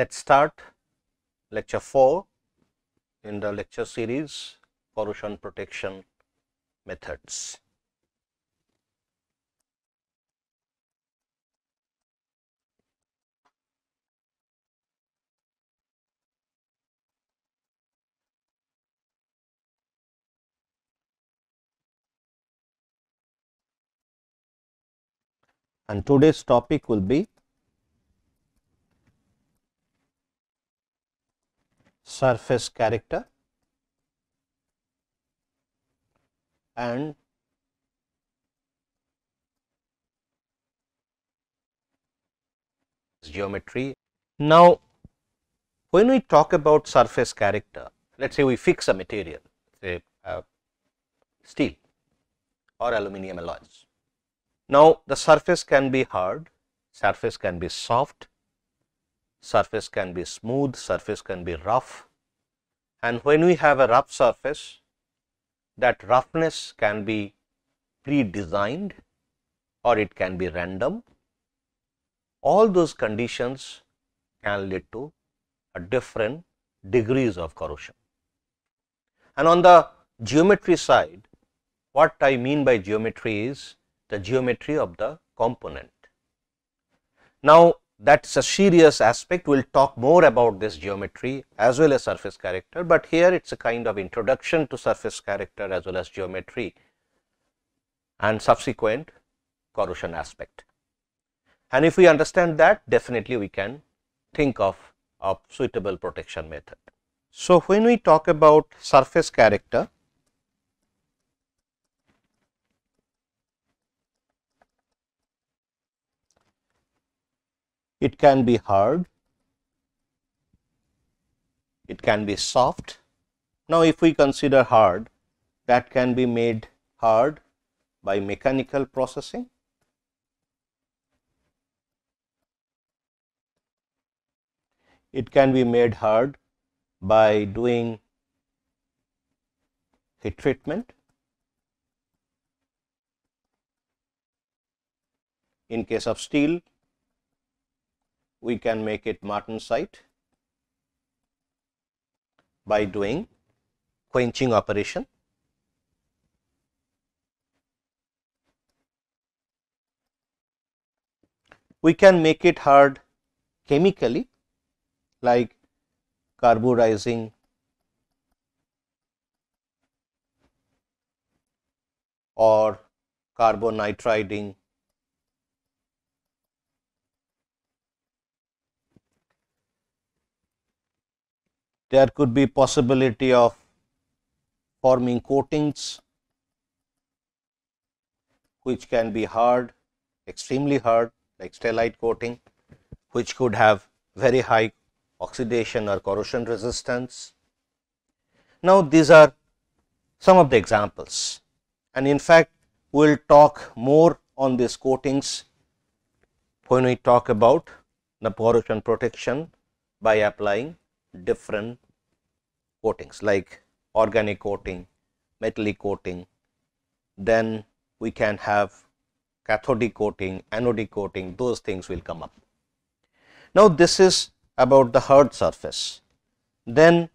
Let us start lecture 4 in the lecture series corrosion protection methods. And today's topic will be surface character and geometry. Now, when we talk about surface character, let us say we fix a material, say uh, steel or aluminum alloys. Now, the surface can be hard, surface can be soft, surface can be smooth, surface can be rough and when we have a rough surface that roughness can be pre-designed or it can be random. All those conditions can lead to a different degrees of corrosion. And on the geometry side, what I mean by geometry is the geometry of the component. Now, that is a serious aspect. We will talk more about this geometry as well as surface character, but here it is a kind of introduction to surface character as well as geometry and subsequent corrosion aspect. And if we understand that definitely we can think of a suitable protection method. So, when we talk about surface character, It can be hard, it can be soft. Now, if we consider hard, that can be made hard by mechanical processing. It can be made hard by doing heat treatment. In case of steel, we can make it martensite by doing quenching operation. We can make it hard chemically like carburizing or carbonitriding there could be possibility of forming coatings which can be hard, extremely hard like stellite coating, which could have very high oxidation or corrosion resistance. Now, these are some of the examples and in fact, we will talk more on these coatings when we talk about the corrosion protection by applying different coatings like organic coating, metallic coating, then we can have cathodic coating, anodic coating, those things will come up. Now, this is about the hard surface. Then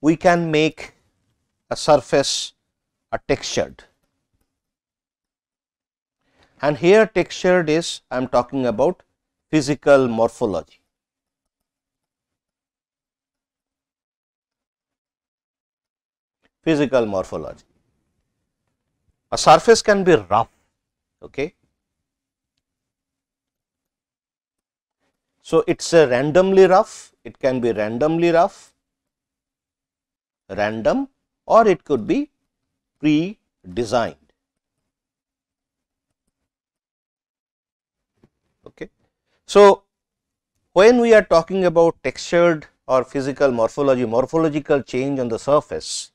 we can make a surface a textured and here textured is I am talking about physical morphology. Physical morphology. A surface can be rough. Okay. So, it is a randomly rough, it can be randomly rough, random or it could be pre-designed. Okay. So, when we are talking about textured or physical morphology, morphological change on the surface,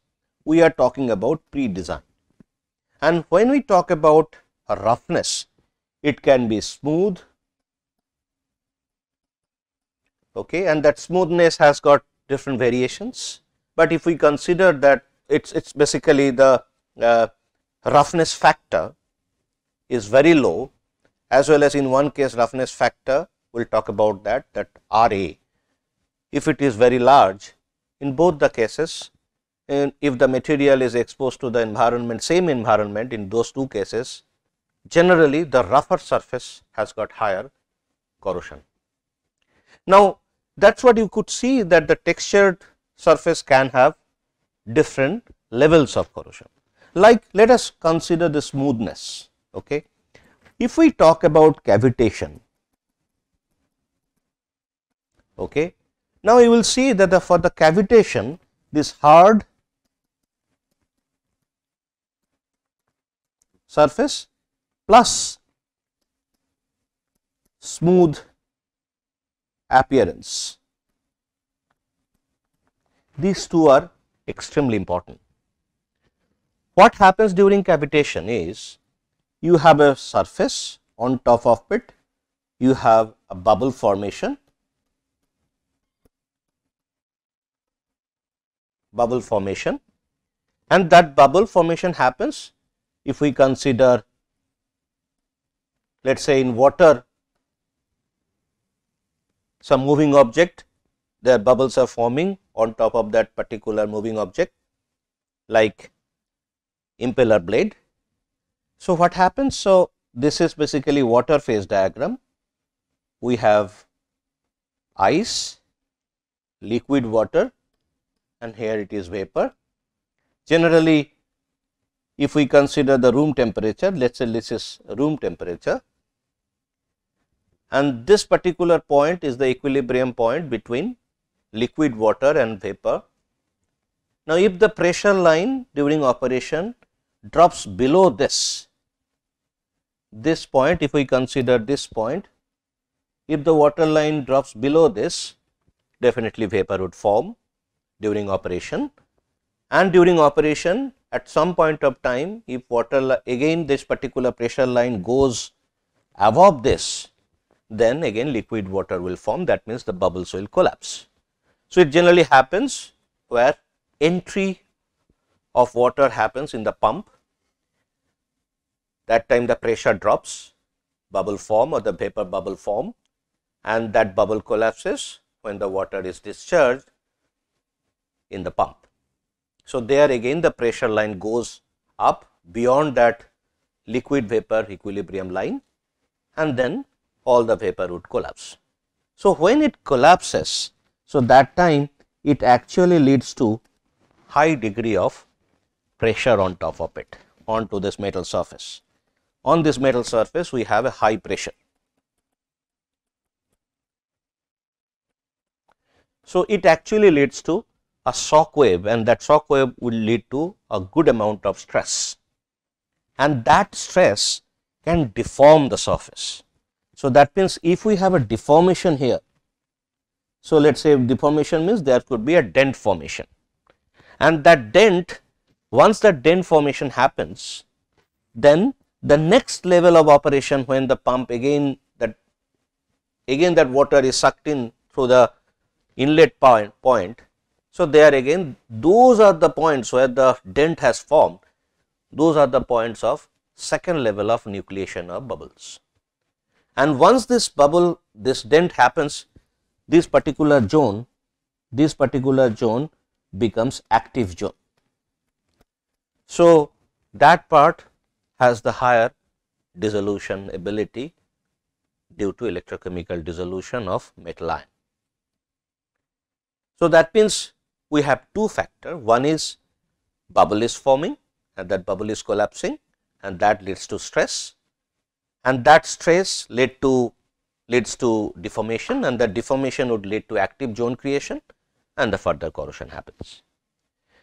we are talking about pre-design. And when we talk about roughness, it can be smooth, okay, and that smoothness has got different variations. But if we consider that it's it's basically the uh, roughness factor is very low, as well as in one case roughness factor, we will talk about that that R A if it is very large in both the cases and if the material is exposed to the environment same environment in those two cases generally the rougher surface has got higher corrosion. Now, that is what you could see that the textured surface can have different levels of corrosion. Like let us consider the smoothness. Okay. If we talk about cavitation, okay, now you will see that the, for the cavitation this hard surface plus smooth appearance. These two are extremely important. What happens during cavitation is you have a surface on top of it, you have a bubble formation, bubble formation and that bubble formation happens if we consider let us say in water some moving object their bubbles are forming on top of that particular moving object like impeller blade. So, what happens? So, this is basically water phase diagram. We have ice, liquid water and here it is vapor. Generally, if we consider the room temperature, let us say this is room temperature and this particular point is the equilibrium point between liquid water and vapor. Now, if the pressure line during operation drops below this, this point if we consider this point, if the water line drops below this definitely vapor would form during operation and during operation at some point of time if water again this particular pressure line goes above this then again liquid water will form that means the bubbles will collapse. So, it generally happens where entry of water happens in the pump that time the pressure drops bubble form or the vapor bubble form and that bubble collapses when the water is discharged in the pump. So, there again the pressure line goes up beyond that liquid vapor equilibrium line and then all the vapor would collapse. So, when it collapses, so that time it actually leads to high degree of pressure on top of it onto this metal surface. On this metal surface we have a high pressure. So, it actually leads to a shock wave and that shock wave will lead to a good amount of stress and that stress can deform the surface. So, that means if we have a deformation here, so let us say deformation means there could be a dent formation and that dent once that dent formation happens then the next level of operation when the pump again that again that water is sucked in through the inlet point, point. So, there again those are the points where the dent has formed those are the points of second level of nucleation of bubbles and once this bubble this dent happens this particular zone this particular zone becomes active zone. So, that part has the higher dissolution ability due to electrochemical dissolution of metal ion. So, that means we have two factor one is bubble is forming and that bubble is collapsing and that leads to stress and that stress led to leads to deformation and that deformation would lead to active zone creation and the further corrosion happens.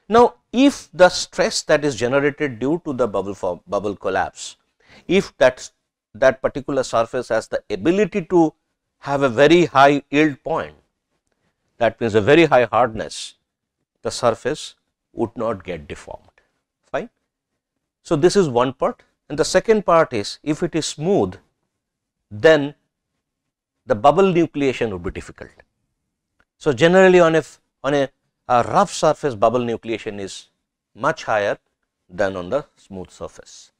Now, if the stress that is generated due to the bubble for bubble collapse, if that that particular surface has the ability to have a very high yield point, that means a very high hardness, the surface would not get deformed, fine. So, this is one part and the second part is if it is smooth, then the bubble nucleation would be difficult. So, generally on a on a, a rough surface bubble nucleation is much higher than on the smooth surface.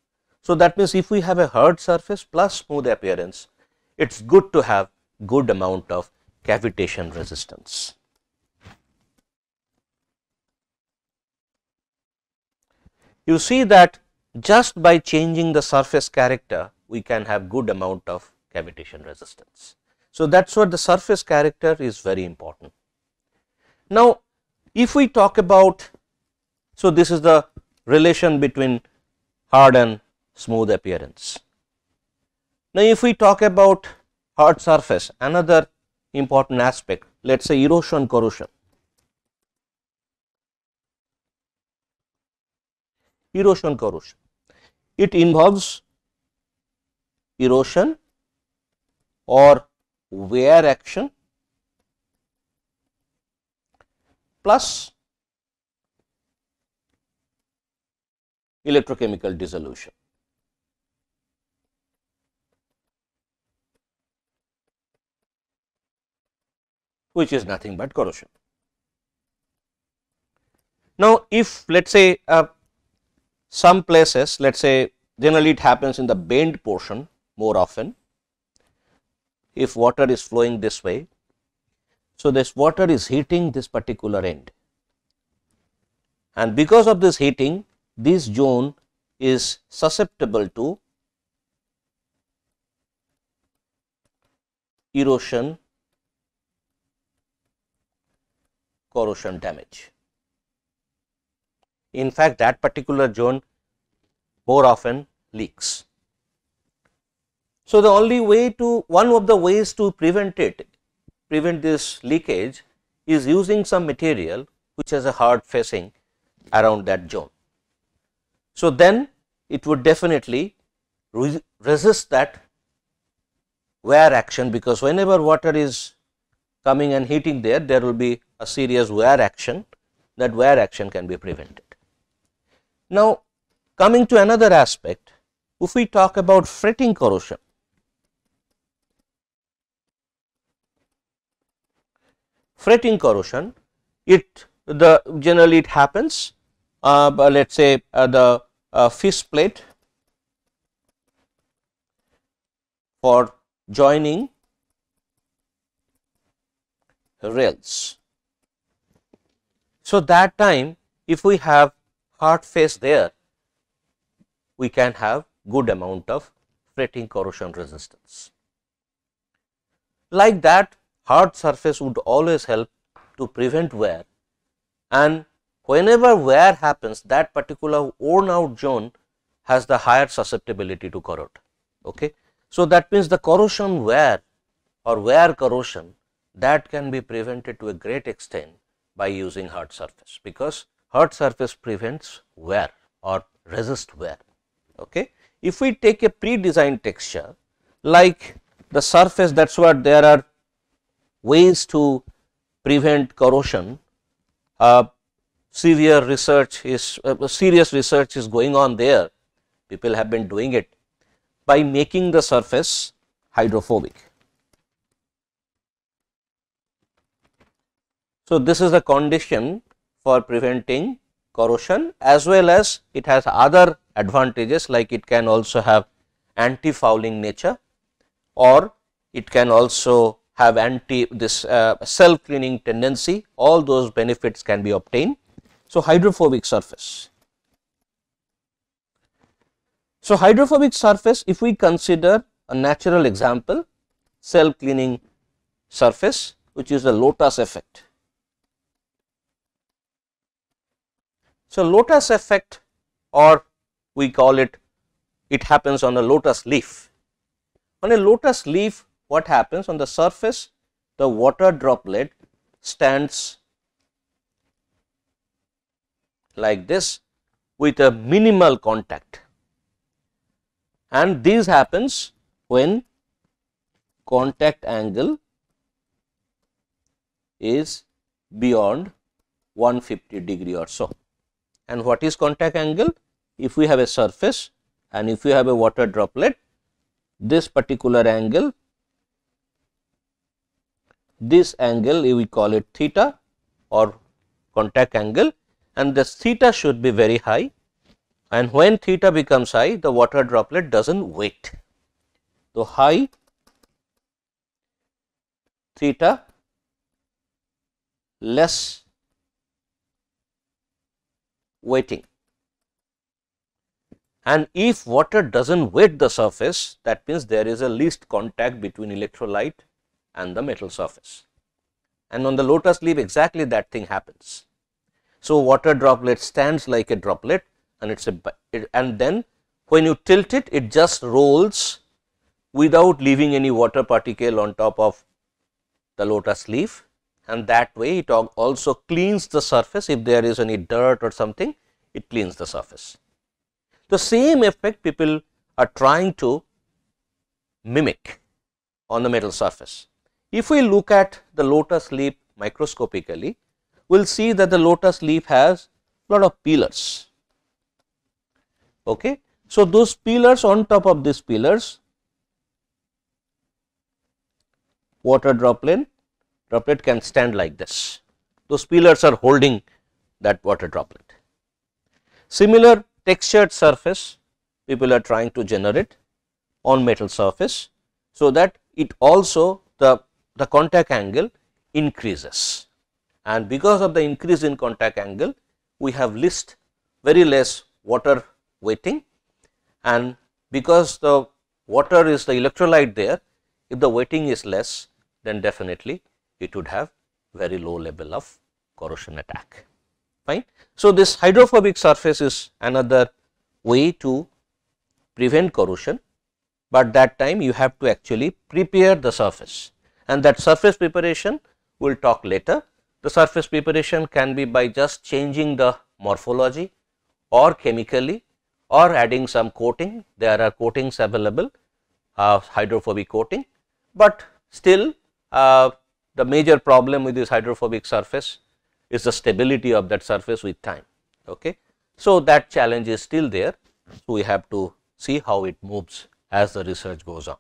So, that means if we have a hard surface plus smooth appearance, it is good to have good amount of cavitation resistance. You see that just by changing the surface character we can have good amount of cavitation resistance. So, that is what the surface character is very important. Now, if we talk about, so this is the relation between hard and smooth appearance. Now, if we talk about hard surface, another important aspect, let us say erosion corrosion. Erosion corrosion, it involves erosion or wear action plus electrochemical dissolution. which is nothing but corrosion. Now, if let us say uh, some places let us say generally it happens in the bend portion more often if water is flowing this way. So, this water is heating this particular end and because of this heating this zone is susceptible to erosion corrosion damage. In fact, that particular zone more often leaks. So, the only way to one of the ways to prevent it prevent this leakage is using some material which has a hard facing around that zone. So, then it would definitely re resist that wear action because whenever water is coming and heating there, there will be a serious wear action that wear action can be prevented. Now, coming to another aspect, if we talk about fretting corrosion, fretting corrosion, it the generally it happens, uh, let us say uh, the uh, fish plate for joining rails. So, that time if we have hard face there, we can have good amount of fretting corrosion resistance. Like that hard surface would always help to prevent wear and whenever wear happens that particular worn out zone has the higher susceptibility to corrode. Okay. So, that means the corrosion wear or wear corrosion that can be prevented to a great extent by using hard surface because hard surface prevents wear or resist wear. Okay. If we take a pre-designed texture like the surface that is what there are ways to prevent corrosion, uh, severe research is uh, serious research is going on there, people have been doing it by making the surface hydrophobic. So, this is the condition for preventing corrosion as well as it has other advantages like it can also have anti fouling nature or it can also have anti this uh, self cleaning tendency all those benefits can be obtained. So, hydrophobic surface. So, hydrophobic surface if we consider a natural example self cleaning surface which is the lotus effect. So, lotus effect or we call it, it happens on a lotus leaf. On a lotus leaf what happens on the surface the water droplet stands like this with a minimal contact and this happens when contact angle is beyond 150 degree or so. And what is contact angle? If we have a surface and if we have a water droplet, this particular angle, this angle we call it theta or contact angle and this theta should be very high and when theta becomes high the water droplet does not wet. So, high theta less wetting. and if water does not wet the surface that means there is a least contact between electrolyte and the metal surface and on the lotus leaf exactly that thing happens. So, water droplet stands like a droplet and it is a it, and then when you tilt it it just rolls without leaving any water particle on top of the lotus leaf and that way it also cleans the surface if there is any dirt or something it cleans the surface. The same effect people are trying to mimic on the metal surface. If we look at the lotus leaf microscopically, we will see that the lotus leaf has lot of pillars. Okay. So, those pillars on top of these pillars water droplet droplet can stand like this. Those pillars are holding that water droplet. Similar textured surface people are trying to generate on metal surface. So, that it also the the contact angle increases and because of the increase in contact angle we have least very less water wetting and because the water is the electrolyte there if the wetting is less then definitely it would have very low level of corrosion attack fine. So, this hydrophobic surface is another way to prevent corrosion, but that time you have to actually prepare the surface and that surface preparation we will talk later. The surface preparation can be by just changing the morphology or chemically or adding some coating. There are coatings available uh, hydrophobic coating, but still uh, the major problem with this hydrophobic surface is the stability of that surface with time. Okay. So, that challenge is still there. So, we have to see how it moves as the research goes on.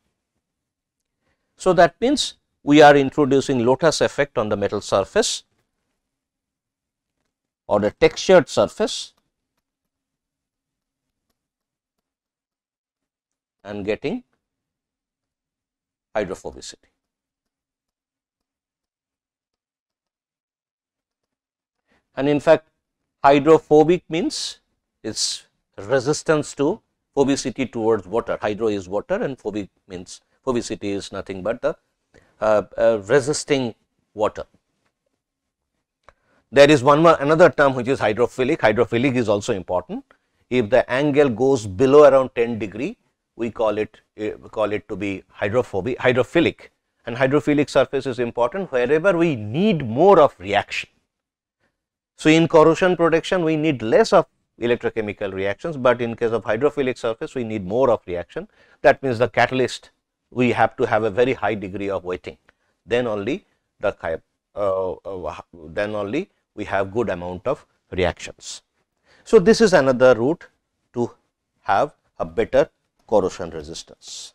So, that means we are introducing lotus effect on the metal surface or the textured surface and getting hydrophobicity. And in fact, hydrophobic means its resistance to phobicity towards water. Hydro is water and phobic means phobicity is nothing but the uh, uh, resisting water. There is one more another term which is hydrophilic. Hydrophilic is also important. If the angle goes below around 10 degree, we call it uh, call it to be hydrophobic, hydrophilic. And hydrophilic surface is important wherever we need more of reaction. So, in corrosion protection, we need less of electrochemical reactions, but in case of hydrophilic surface, we need more of reaction. That means the catalyst we have to have a very high degree of wetting then only the uh, uh, then only we have good amount of reactions. So, this is another route to have a better corrosion resistance.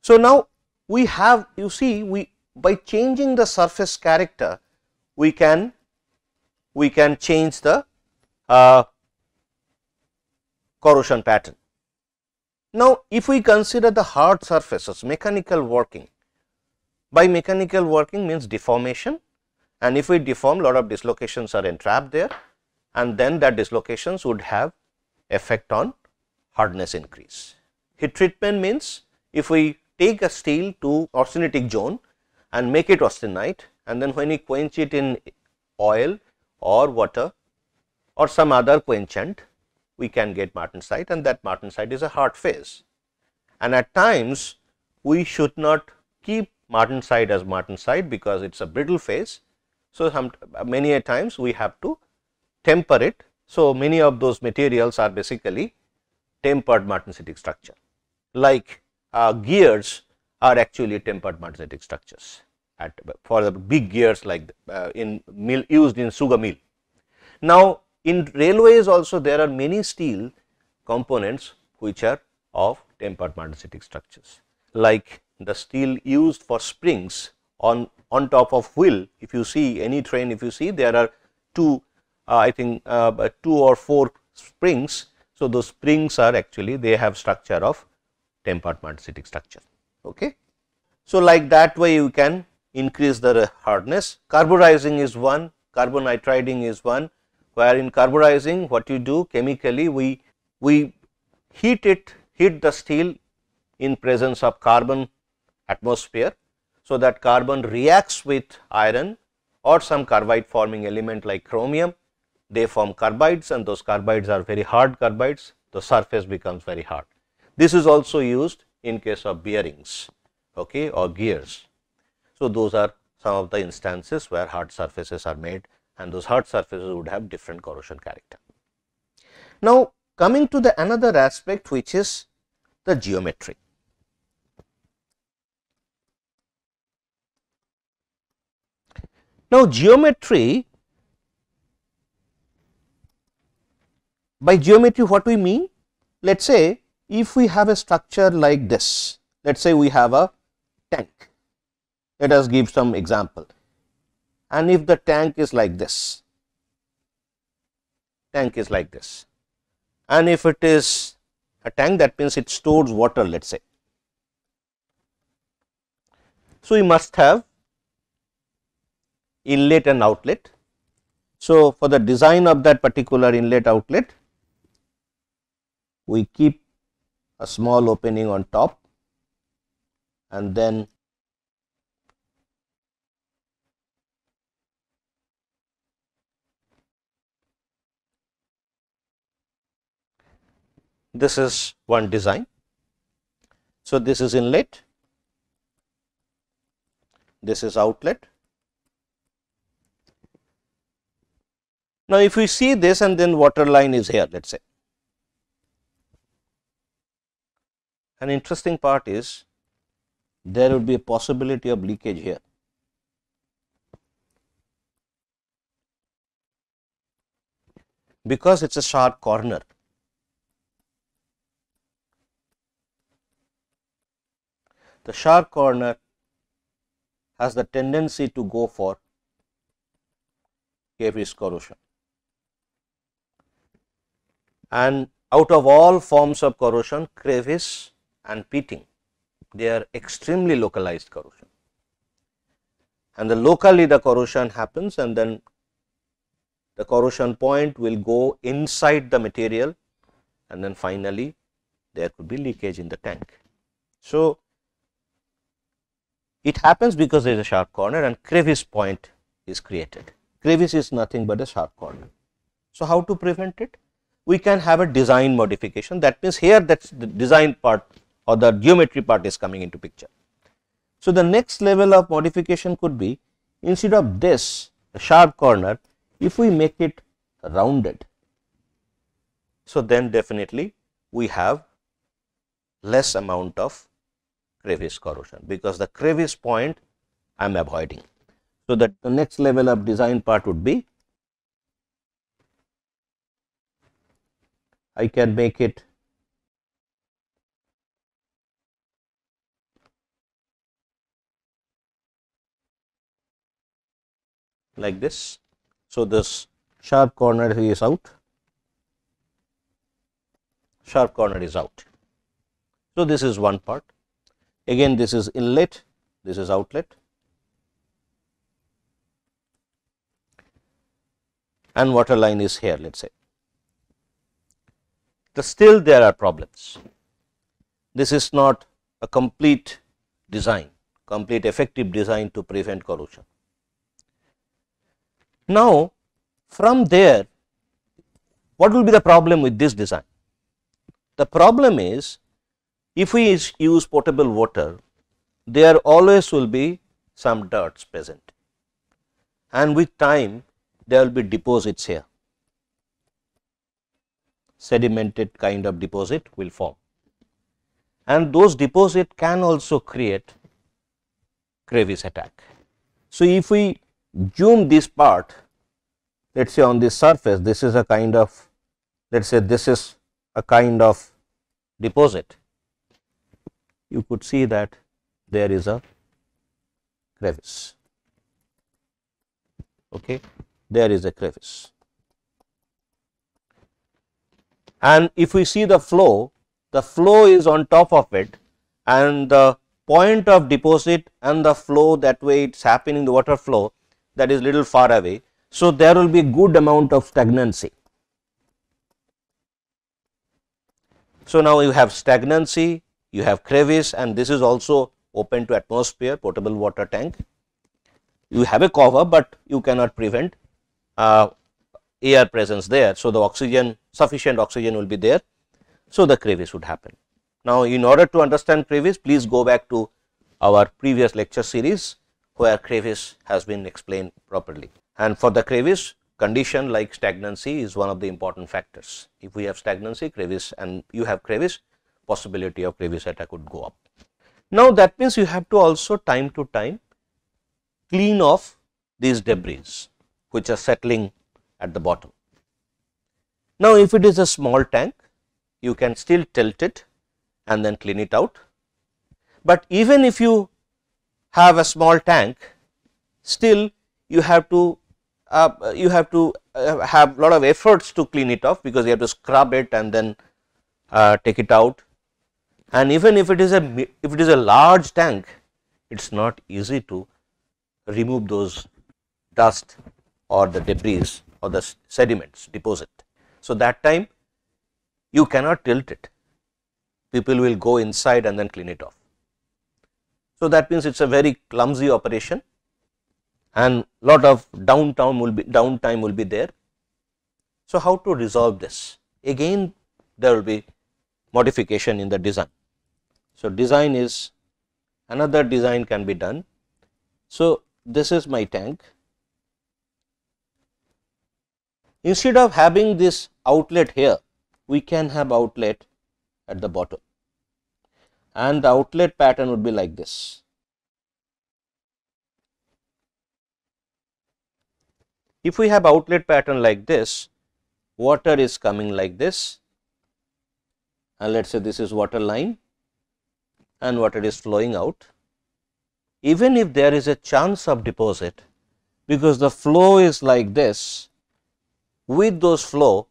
So, now we have you see we by changing the surface character we can we can change the uh, corrosion pattern. Now, if we consider the hard surfaces mechanical working, by mechanical working means deformation and if we deform lot of dislocations are entrapped there and then that dislocations would have effect on hardness increase. Heat treatment means if we take a steel to austenitic zone and make it austenite and then when we quench it in oil or water or some other quenchant we can get martensite and that martensite is a hard phase. And at times we should not keep martensite as martensite because it is a brittle phase. So, some many a times we have to temper it. So, many of those materials are basically tempered martensitic structure like uh, gears are actually tempered martensitic structures at for the big gears like uh, in mill used in sugar mill. Now, in railways also there are many steel components which are of tempered martensitic structures like the steel used for springs on on top of wheel if you see any train if you see there are two uh, I think uh, two or four springs. So, those springs are actually they have structure of martensitic structure. Okay. So, like that way you can increase the hardness carburizing is one carbon nitriding is one where in carburizing what you do chemically we, we heat it, heat the steel in presence of carbon atmosphere. So, that carbon reacts with iron or some carbide forming element like chromium, they form carbides and those carbides are very hard carbides, the surface becomes very hard. This is also used in case of bearings okay, or gears. So, those are some of the instances where hard surfaces are made and those hard surfaces would have different corrosion character. Now, coming to the another aspect which is the geometry. Now, geometry by geometry what we mean? Let us say if we have a structure like this, let us say we have a tank. Let us give some example. And if the tank is like this, tank is like this, and if it is a tank that means it stores water let us say. So, we must have inlet and outlet. So, for the design of that particular inlet outlet, we keep a small opening on top and then this is one design. So, this is inlet, this is outlet. Now, if we see this and then water line is here let us say. An interesting part is there would be a possibility of leakage here. Because it is a sharp corner, the sharp corner has the tendency to go for crevice corrosion. And out of all forms of corrosion, crevice and pitting, they are extremely localized corrosion. And the locally the corrosion happens and then the corrosion point will go inside the material and then finally there could be leakage in the tank. So, it happens because there is a sharp corner and crevice point is created. Crevice is nothing but a sharp corner. So, how to prevent it? We can have a design modification that means here that is the design part or the geometry part is coming into picture. So, the next level of modification could be instead of this sharp corner if we make it rounded. So, then definitely we have less amount of crevice corrosion because the crevice point I am avoiding. So, that the next level of design part would be I can make it like this. So, this sharp corner is out, sharp corner is out. So, this is one part. Again, this is inlet, this is outlet. and water line is here let us say. The still there are problems. This is not a complete design, complete effective design to prevent corrosion. Now, from there what will be the problem with this design? The problem is if we use potable water there always will be some dirts present and with time there will be deposits here sedimented kind of deposit will form and those deposit can also create crevice attack. So, if we zoom this part let us say on this surface this is a kind of let us say this is a kind of deposit. You could see that there is a crevice. Okay there is a crevice. And if we see the flow the flow is on top of it and the point of deposit and the flow that way it is happening the water flow that is little far away So, there will be a good amount of stagnancy. So, now you have stagnancy, you have crevice and this is also open to atmosphere potable water tank. You have a cover, but you cannot prevent uh, air presence there. So, the oxygen sufficient oxygen will be there. So, the crevice would happen. Now, in order to understand crevice please go back to our previous lecture series where crevice has been explained properly. And for the crevice condition like stagnancy is one of the important factors. If we have stagnancy, crevice and you have crevice, possibility of crevice attack would go up. Now, that means you have to also time to time clean off these debris which are settling at the bottom. Now, if it is a small tank, you can still tilt it and then clean it out. But even if you have a small tank, still you have to uh, you have to uh, have lot of efforts to clean it off because you have to scrub it and then uh, take it out and even if it is a if it is a large tank it is not easy to remove those dust or the debris or the sediments deposit. So, that time you cannot tilt it people will go inside and then clean it off. So, that means it is a very clumsy operation and lot of downtime will be downtime will be there. So, how to resolve this? Again there will be modification in the design. So, design is another design can be done. So, this is my tank. Instead of having this outlet here, we can have outlet at the bottom and the outlet pattern would be like this. If we have outlet pattern like this, water is coming like this and let us say this is water line and water is flowing out. Even if there is a chance of deposit, because the flow is like this, with those flow,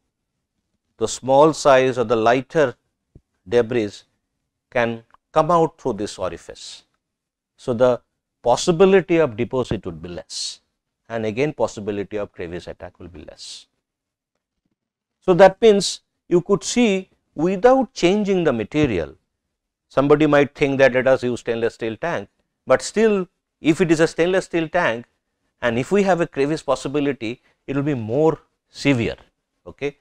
the small size or the lighter debris can come out through this orifice. So, the possibility of deposit would be less and again possibility of crevice attack will be less. So, that means you could see without changing the material, somebody might think that let us use stainless steel tank, but still if it is a stainless steel tank and if we have a crevice possibility, it will be more severe. Okay?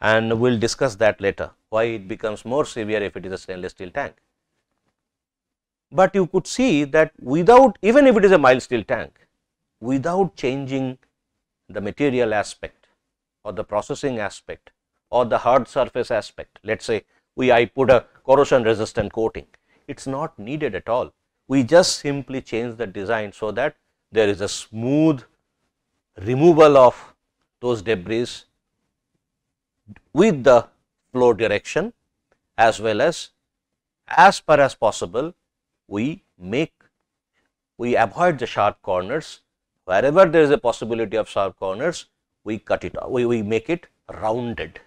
And we will discuss that later, why it becomes more severe if it is a stainless steel tank. But you could see that without even if it is a mild steel tank, without changing the material aspect or the processing aspect or the hard surface aspect. Let us say we I put a corrosion resistant coating, it is not needed at all. We just simply change the design so that there is a smooth removal of those debris with the flow direction as well as as far as possible we make we avoid the sharp corners. Wherever there is a possibility of sharp corners we cut it we, we make it rounded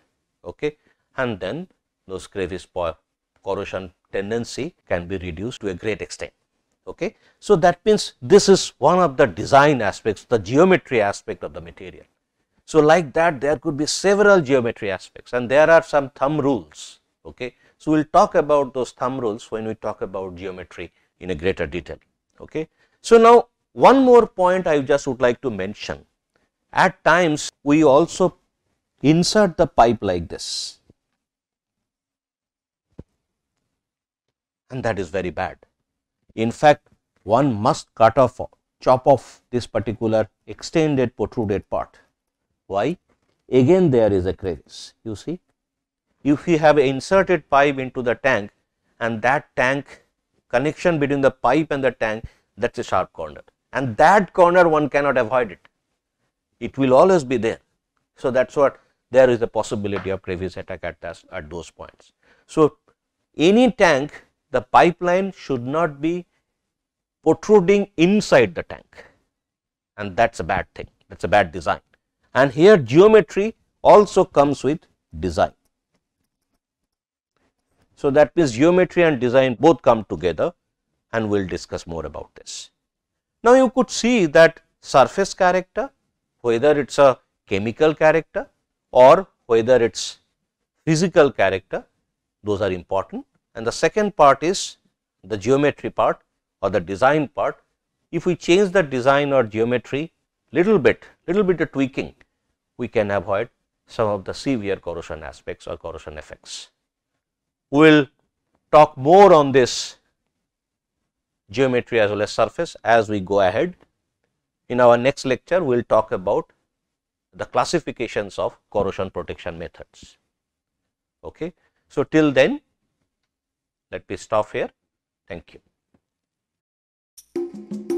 okay? And then those crevice corrosion tendency can be reduced to a great extent okay? So that means this is one of the design aspects the geometry aspect of the material so like that there could be several geometry aspects and there are some thumb rules okay so we'll talk about those thumb rules when we talk about geometry in a greater detail okay so now one more point I just would like to mention. At times we also insert the pipe like this and that is very bad. In fact, one must cut off chop off this particular extended protruded part. Why? Again there is a crevice you see. If you have inserted pipe into the tank and that tank connection between the pipe and the tank that is a sharp corner and that corner one cannot avoid it. It will always be there. So, that is what there is a possibility of crevice attack at, that, at those points. So, any tank the pipeline should not be protruding inside the tank and that is a bad thing that is a bad design and here geometry also comes with design. So, that means geometry and design both come together and we will discuss more about this. Now, you could see that surface character whether it is a chemical character or whether it is physical character those are important and the second part is the geometry part or the design part. If we change the design or geometry little bit, little bit of tweaking, we can avoid some of the severe corrosion aspects or corrosion effects. We will talk more on this geometry as well as surface as we go ahead. In our next lecture, we will talk about the classifications of corrosion protection methods. Okay. So, till then let me stop here. Thank you.